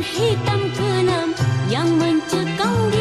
hitam kenam yang mencekam di.